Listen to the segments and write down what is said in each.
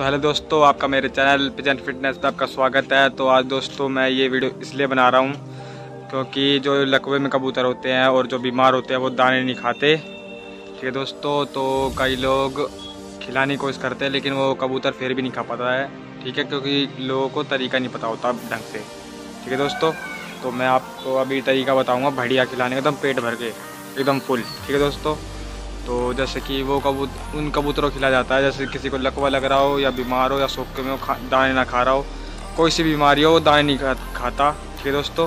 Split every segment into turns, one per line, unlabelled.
तो हेलो दोस्तों, आपका मेरे चैनल पिजन फिटनेस पे आपका स्वागत है। तो आज दोस्तों, मैं ये वीडियो इसलिए बना रहा हूँ क्योंकि जो लकवे में कबूतर होते हैं और जो बीमार होते हैं, वो दाने नहीं खाते। ठीक है दोस्तों तो कई लोग खिलाने की कोशिश करते हैं, लेकिन वो कबूतर फिर भी नहीं खा पाता है। ठीक है, क्योंकि लोगों को तरीका नहीं पता होता ढंग से। ठीक है दोस्तों तो मैं आपको अभी तरीका बताऊँगा बढ़िया खिलाने का, एकदम पेट भर के, एकदम फुल। ठीक है दोस्तों तो जैसे कि वो कबूत उन कबूतरों को खिलाया जाता है। जैसे किसी को लकवा लग रहा हो या बीमार हो या सोखे में हो दाने ना खा रहा हो कोई सी बीमारी हो वो दाने नहीं खा, खाता ठीक है दोस्तों।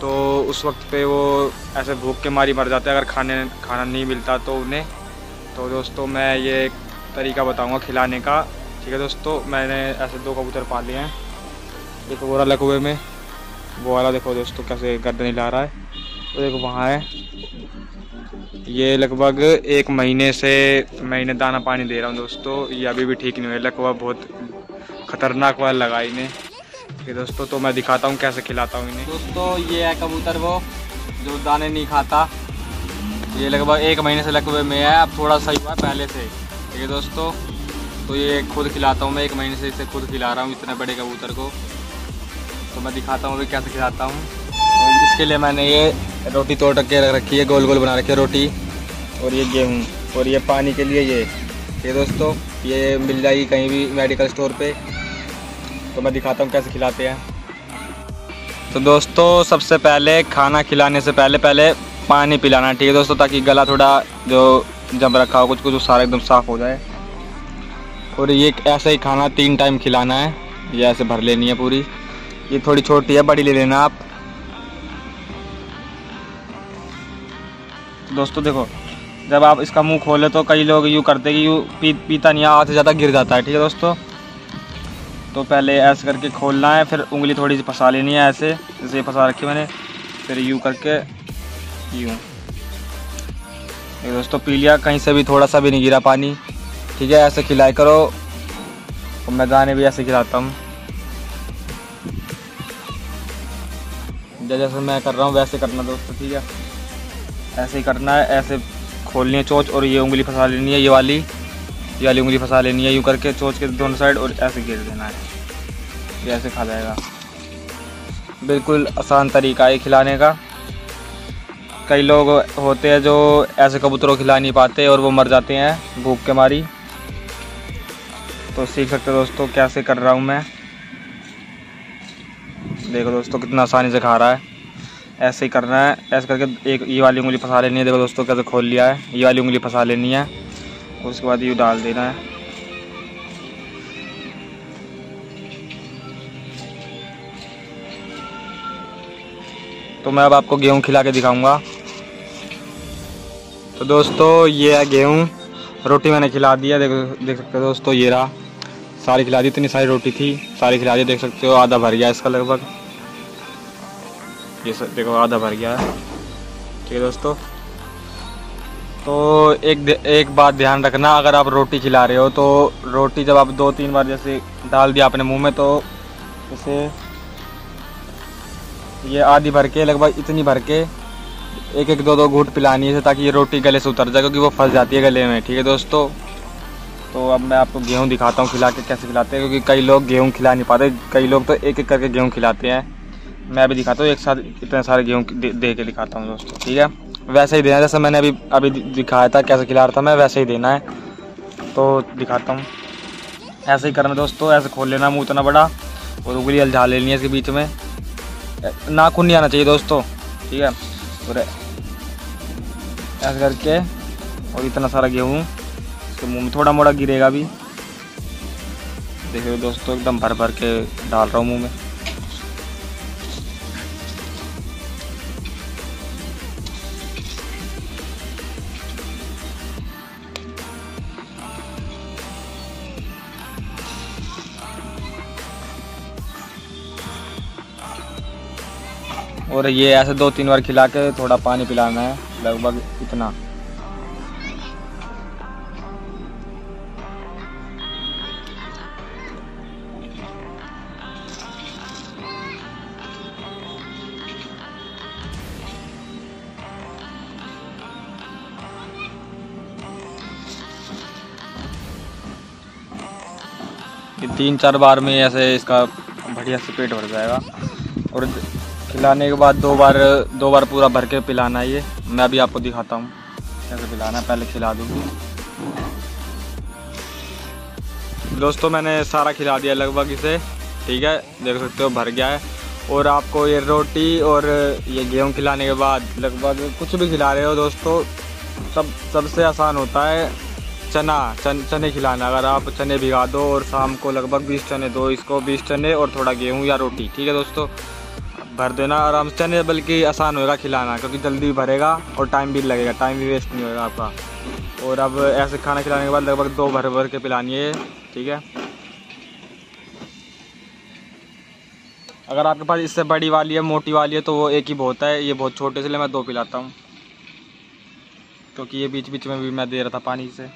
तो उस वक्त पे वो ऐसे भूख के मारी मर जाते हैं अगर खाने खाना नहीं मिलता तो उन्हें। तो दोस्तों मैं ये तरीका बताऊँगा खिलाने का ठीक है दोस्तों। मैंने ऐसे दो कबूतर पाले हैं। देखो बोरा लकवे में वो वाला देखो दोस्तों कैसे गर्दन हिला रहा है। तो देखो वहाँ है। ये लगभग एक महीने से महीने दाना पानी दे रहा हूँ दोस्तों। ये अभी भी ठीक नहीं हुआ लगभग बहुत ख़तरनाक वाला लगा इन्हें। ठीक दोस्तों तो मैं दिखाता हूँ कैसे खिलाता हूँ इन्हें। दोस्तों, ये है कबूतर वो, जो दाने नहीं खाता। ये लगभग एक महीने से लकवे में है। अब थोड़ा सही हुआ पहले से। ठीक है दोस्तों तो ये खुद खिलाता हूँ मैं। एक महीने से इसे खुद खिला रहा हूँ, इतने बड़े कबूतर को। तो मैं दिखाता हूँ अभी कैसे खिलाता हूँ। इसके लिए मैंने ये रोटी तोड़ के रख रखी है। गोल गोल बना रखी है रोटी। और ये गेहूँ, और ये पानी के लिए ये। ये दोस्तों, ये मिल जाएगी कहीं भी मेडिकल स्टोर पे। तो मैं दिखाता हूँ कैसे खिलाते हैं। तो दोस्तों, सबसे पहले खाना खिलाने से पहले पहले पानी पिलाना ठीक है दोस्तों, ताकि गला थोड़ा जो जम रखा हो कुछ कुछ सारा एकदम साफ़ हो जाए। और ये ऐसा ही खाना तीन टाइम खिलाना है। ये ऐसे भर लेनी है पूरी। ये थोड़ी छोटी है, बड़ी ले लेना आप। दोस्तों देखो जब आप इसका मुँह खोले तो कई लोग यूँ करते कि यूँ पी, पीता नहीं आधे ज़्यादा गिर जाता है ठीक है दोस्तों? तो पहले ऐसे करके खोलना है फिर उंगली थोड़ी सी फंसा लेनी है ऐसे जैसे फंसा रखी मैंने फिर यूँ करके यूँ। दोस्तों पी लिया कहीं से भी थोड़ा सा भी नहीं गिरा पानी ठीक है ऐसे खिलाए करो। तो मैं दाने भी ऐसे खिलाता हूँ। जैसे मैं कर रहा हूँ वैसे करना दोस्तों ठीक है। ऐसे ही करना है ऐसे खोलनी है चोच और ये उंगली फंसा लेनी है, ये वाली। ये वाली उंगली फंसा लेनी है, यूँ करके चोच के दोनों साइड और ऐसे गिर देना है। ये ऐसे खा जाएगा। बिल्कुल आसान तरीका है खिलाने का। कई लोग होते हैं जो ऐसे कबूतरों खिला नहीं पाते और वो मर जाते हैं भूख के मारी। तो सीख सकते हो दोस्तों कैसे कर रहा हूँ मैं। देखो दोस्तों कितना आसानी से खा रहा है। ऐसे ही करना है। ऐसे करके एक ये वाली उंगली फंसा लेनी है। देखो दोस्तों, कैसे खोल लिया है। ये वाली उंगली फंसा लेनी है। उसके बाद ये डाल देना है। तो मैं अब आपको गेहूँ खिला के दिखाऊँगा। तो दोस्तों, ये है गेहूँ। रोटी मैंने खिला दिया देखो, देख सकते हो दोस्तों, ये रहा। सारी खिला दी। इतनी सारी रोटी थी। सारी खिला दी। देख सकते हो, आधा भर गया इसका लगभग। ये सब, देखो, आधा भर गया है। ठीक है, दोस्तों। तो एक एक बात ध्यान रखना, अगर आप रोटी खिला रहे हो तो रोटी जब आप दो तीन बार जैसे डाल दिया अपने मुँह में तो इसे, ये आधी भर के, लगभग इतनी भर के एक एक दो दो घूट पिलानी है, ताकि ये रोटी गले से उतर जाए, क्योंकि वो फंस जाती है गले में। ठीक है, दोस्तों। तो अब मैं आपको गेहूँ दिखाता हूँ, खिला के कैसे खिलाते हैं, क्योंकि कई लोग गेहूँ खिला नहीं पाते, कई लोग तो एक एक करके गेहूँ खिलाते हैं। मैं अभी दिखाता हूँ एक साथ इतने सारे गेहूँ दे, दे के दिखाता हूँ दोस्तों ठीक है? वैसे ही देना जैसे मैंने अभी अभी दिखाया था कैसे खिला रहा था मैं वैसे ही देना है। तो दिखाता हूँ। ऐसे ही करना दोस्तों ऐसे खोल लेना मुँह इतना बड़ा और उंगली अलझा लेनी है इसके बीच में। नाखून नहीं आना चाहिए दोस्तों ठीक है? और ऐसे करके और इतना सारा गेहूँ तो मुँह में थोड़ा मोड़ा गिरेगा भी। देखिए दोस्तों एकदम भर भर के डाल रहा हूँ मुँह में। और ये ऐसे दो तीन बार खिला के थोड़ा पानी पिलाना है, लगभग इतना। तीन चार बार में ऐसे इसका बढ़िया से पेट भर जाएगा। और खिलाने के बाद दो बार दो बार पूरा भर के पिलाना है ये। मैं अभी आपको दिखाता हूँ। कैसे पिलाना है, पहले खिला दूँगी। दोस्तों, मैंने सारा खिला दिया लगभग इसे। ठीक है, देख सकते हो, भर गया है। और आपको ये रोटी और ये गेहूँ खिलाने के बाद लगभग कुछ भी खिला रहे हो दोस्तों, सब, सबसे आसान होता है चना, चन, चने खिलाना। अगर आप चने भिगा दो और शाम को लगभग बीस चने दो, इसको बीस चने और थोड़ा गेहूँ या रोटी। ठीक है दोस्तों भर देना आराम से नहीं बल्कि आसान होगा खिलाना, क्योंकि जल्दी भरेगा और टाइम भी लगेगा टाइम भी वेस्ट नहीं होगा आपका। और अब ऐसे खाना खिलाने के बाद लगभग दो भर भर के पिलानी है, ठीक है? अगर आपके पास इससे बड़ी वाली है, मोटी वाली है तो वो एक ही बहुत है, ये बहुत छोटे से मैं दो पिलाता हूँ। क्योंकि ये बीच बीच में भी मैं दे रहा था पानी से।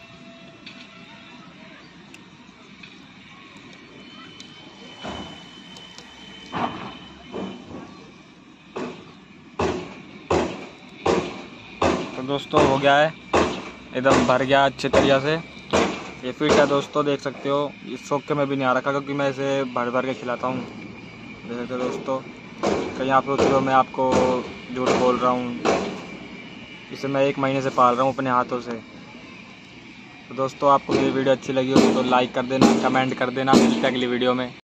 तो दोस्तों, हो गया है। एकदम भर गया अच्छे तरीके से। ये फिट है दोस्तों, देख सकते हो, इस शौक के मैं भी नहीं आ रखा क्योंकि मैं इसे भर भर के खिलाता हूँ। देख सकते हो दोस्तों, कहीं आप रहे मैं आपको झूठ बोल रहा हूँ, इसे मैं एक महीने से पाल रहा हूँ अपने हाथों से। तो दोस्तों, आपको ये वीडियो अच्छी लगी होगी तो लाइक कर देना, कमेंट कर देना मिलते अगली वीडियो में।